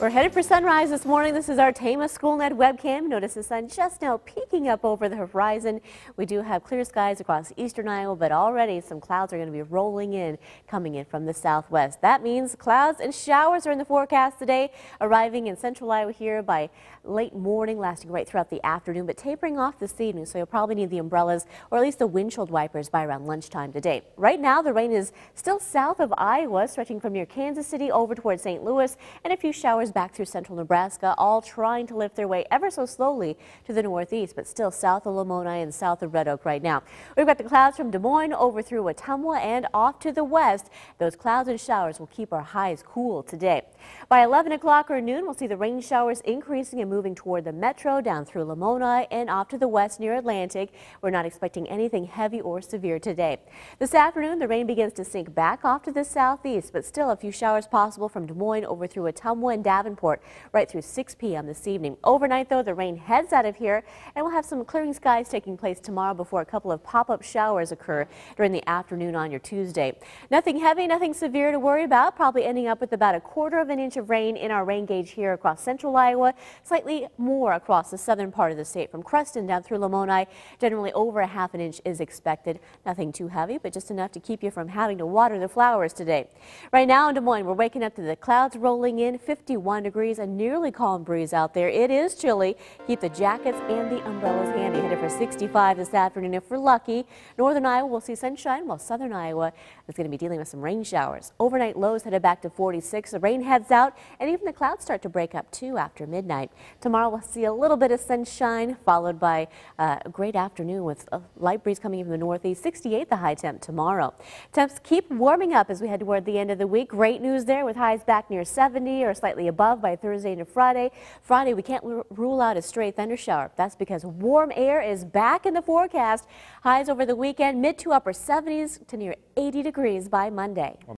We're headed for sunrise this morning. This is our Tama SchoolNet webcam. Notice the sun just now peeking up over the horizon. We do have clear skies across eastern Iowa, but already some clouds are going to be rolling in, coming in from the southwest. That means clouds and showers are in the forecast today, arriving in central Iowa here by late morning, lasting right throughout the afternoon, but tapering off this evening. So you'll probably need the umbrellas or at least the windshield wipers by around lunchtime today. Right now, the rain is still south of Iowa, stretching from near Kansas City over towards St. Louis, and a few showers back through central Nebraska, all trying to lift their way ever so slowly to the northeast, but still south of Lamoni and south of Red Oak right now. We've got the clouds from Des Moines over through Ottumwa and off to the west. Those clouds and showers will keep our highs cool today. By 11 o'clock or noon, we'll see the rain showers increasing and moving toward the metro, down through Lamoni and off to the west near Atlantic. We're not expecting anything heavy or severe today. This afternoon, the rain begins to sink back off to the southeast, but still a few showers possible from Des Moines over through Ottumwa and Davenport right through 6 p.m. this evening. Overnight, though, the rain heads out of here, and we'll have some clearing skies taking place tomorrow before a couple of pop-up showers occur during the afternoon on your Tuesday. Nothing heavy, nothing severe to worry about, probably ending up with about a quarter of an inch of rain in our rain gauge here across central Iowa, slightly more across the southern part of the state from Creston down through Lamoni. Generally over a half an inch is expected. Nothing too heavy, but just enough to keep you from having to water the flowers today. Right now in Des Moines, we're waking up to the clouds rolling in 51 degrees, a nearly calm breeze out there. It is chilly. Keep the jackets and the umbrellas handy. Headed for 65 this afternoon if we're lucky. Northern Iowa will see sunshine, while southern Iowa is going to be dealing with some rain showers. Overnight lows headed back to 46. The rain heads out, and even the clouds start to break up too after midnight. Tomorrow we'll see a little bit of sunshine, followed by uh, a great afternoon with a light breeze coming in from the northeast. 68 the high temp tomorrow. Temps keep warming up as we head toward the end of the week. Great news there with highs back near 70 or slightly above by Thursday into Friday. Friday, we can't rule out a stray thunder shower. That's because warm air is back in the forecast. Highs over the weekend, mid to upper 70s to near 80 degrees by Monday.